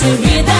nossa vida.